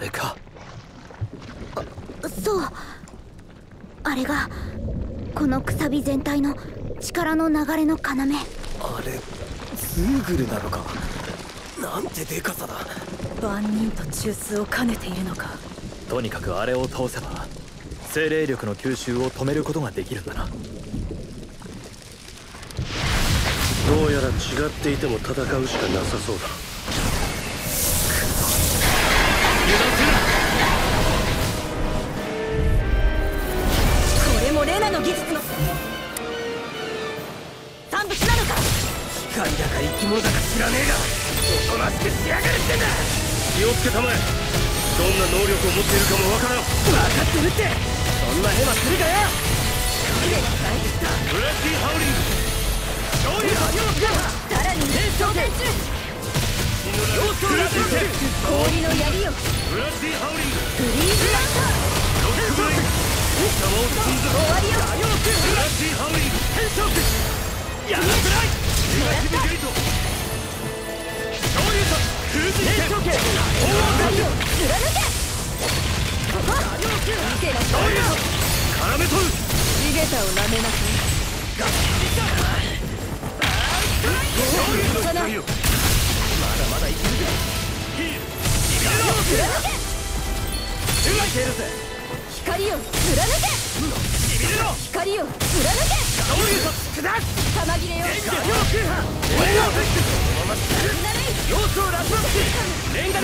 れか。そう。あれがこのくさび全体の力の流れの要。あれズーグルなのか。なんてでかさだ。万人と中枢を兼ねているのか。とにかくあれを倒せば精霊力の吸収を止めることができるんだな。どうやら違っていても戦うしかなさそうだ光だか生き物だか知らねえがおとなしくしやがるってんだ気をつけたまえ。どんな能力を持っているかもわからん。分かってるって。そんなヘマするかよ。ブラッディハウリング。勝利ださらに挑戦中要素を。出して氷の槍よブラッディハウリングフリーズランターロックブレイク貴様を包んだ終わりよ。ブラッディハウリング。変色やらせろ光を貫け！勝利だ。玉切れよ画量空破俺のフェクそのまま危なれ要素をラスボスレンう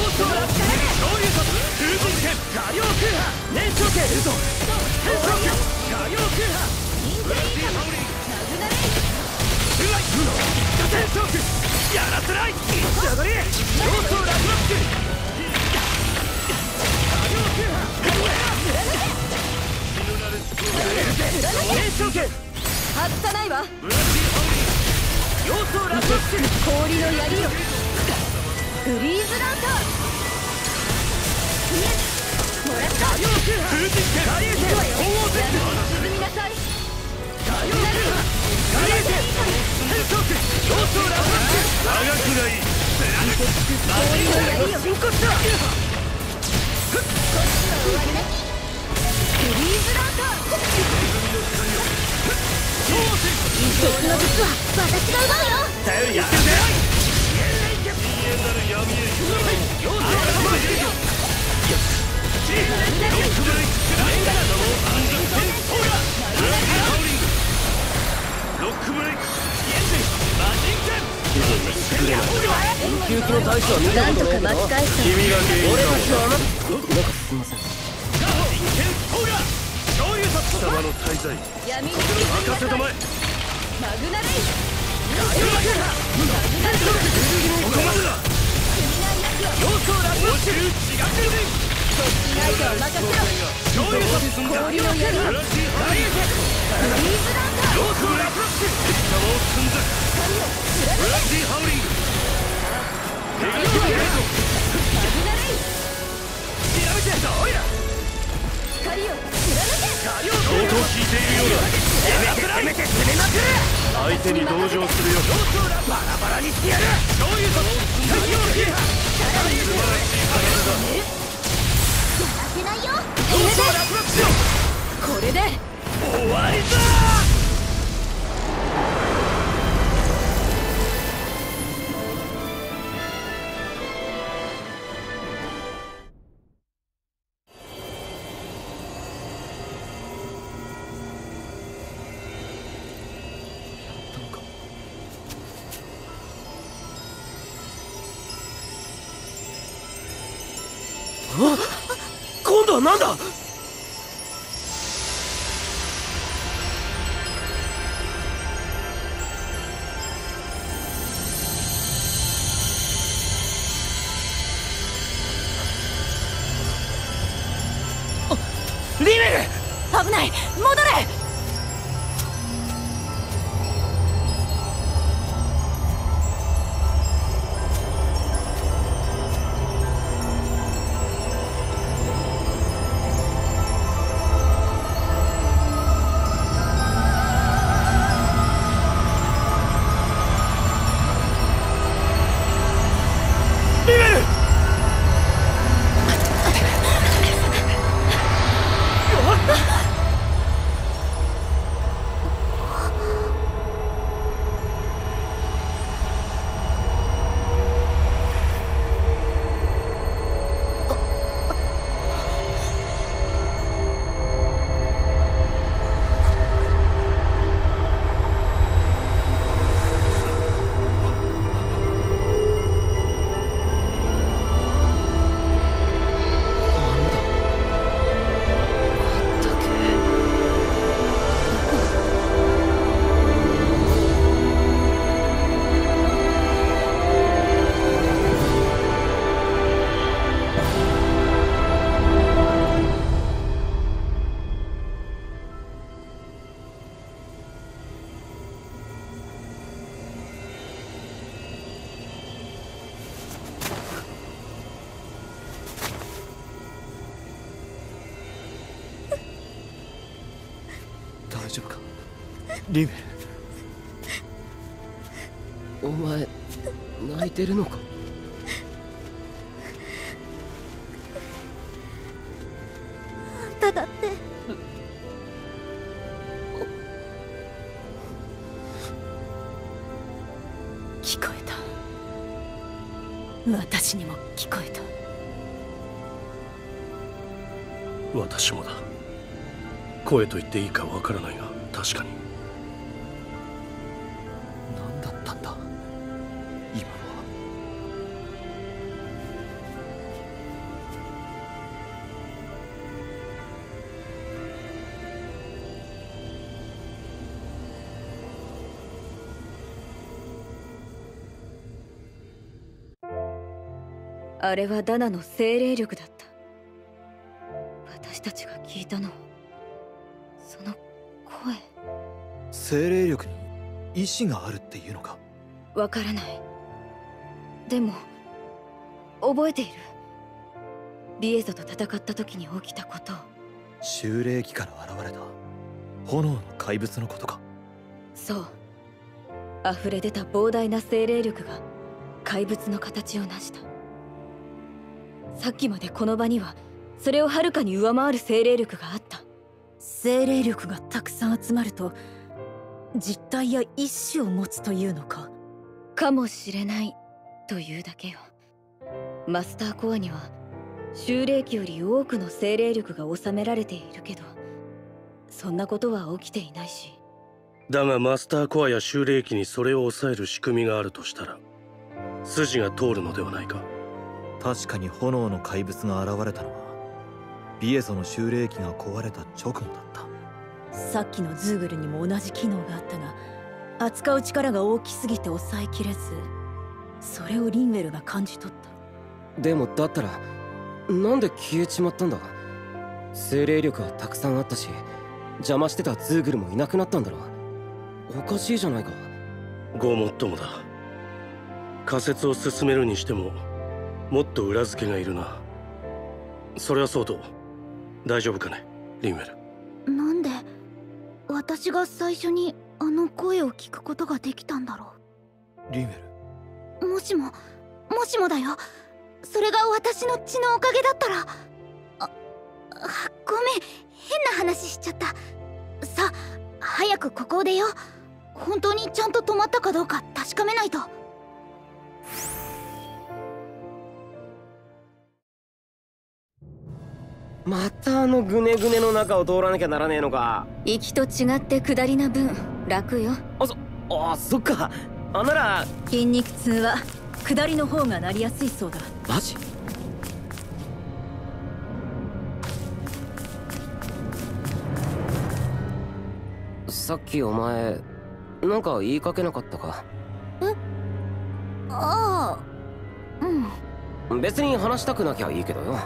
っともらった切り裂けうやらせない仕上がり要素をラスボス画量空破燃焼剣外さない。わブラッディハウリング要素をラスボス氷の槍よフリーズランターもらった画量空破空人剣火流剣鳳凰絶沈みなさい画量空破火流剣変装剣要素ラスボス長ロックブレイク。レンガだほらブラッディハウリングロックブレイクマジン剣急の大使は見たなんこととないけどか巻き返した君が原因俺だたちはあななんかすいません人剣ほら醤油と貴様の滞在闇に任せたまえマグナレイここまでだ要素をラスボス血が出る。ナイトラッディハウリング手が切れるぞマグナレイ調べてんだおいら光を貫相当効いているようだ攻めて攻めて攻めまくる相手に同情するよバラバラにしてやる醤油と太陽切れ素晴らしい体だ負けないよ。要素をラスボスしろけこれで。終わりだなんだ？リメお前泣いてるのか？あんただって。聞こえた。私にも聞こえた。私もだ声と言っていいかわからないが確かに。何だったんだ？今のは。あれはダナの精霊力だった。私たちが聞いたのは。その声。精霊力に意志があるっていうのか？わからない。でも覚えている。リエゾと戦った時に起きたこと。を修霊期から現れた。炎の怪物のことか？そう。溢れ出た膨大な精霊力が怪物の形を成した。さっきまでこの場にはそれをはるかに上回る精霊力があった精霊力がたくさん集まると実体や意志を持つというのか。かもしれないというだけよ。マスターコアには修霊期より多くの精霊力が収められているけどそんなことは起きていないし。だがマスターコアや修霊機にそれを抑える仕組みがあるとしたら筋が通るのではないか。確かに炎の怪物が現れたのはビエソの修霊機が壊れた直後だった。さっきのズーグルにも同じ機能があったが扱う力が大きすぎて抑えきれずそれをリンウェルが感じ取った。でもだったらなんで消えちまったんだ？精霊力はたくさんあったし邪魔してたズーグルもいなくなったんだろおかしいじゃないか。ごもっともだ。仮説を進めるにしてももっと裏付けがいるな。それはそうと大丈夫かね？リンウェル。なんで私が最初にあの声を聞くことができたんだろリンウェル。うもしももしもだよ。それが私の血のおかげだったら。ああごめん。変な話しちゃった。さあ早くここを出よ。う本当にちゃんと止まったかどうか確かめないとまたあのグネグネの中を通らなきゃならねえのか。行きと違って下りな分楽よ。あそあそっか。あなら。筋肉痛は下りの方がなりやすいそうだ。マジ？さっきお前なんか言いかけなかったか？ああ。うん。別に話したくなきゃいいけどよ。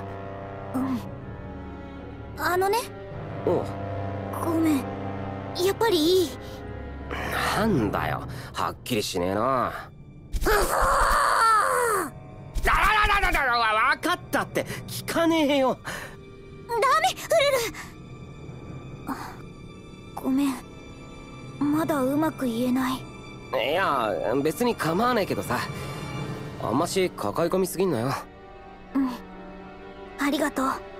うんあのね。おう。ごめん。やっぱりいい。なんだよ。はっきりしねえな。あらららららら分かったって聞かねえよ。ごめん。まだうまく言えない。いや別に構わないけどさ。あんまし抱え込みすぎんなよ。うん。ありがとう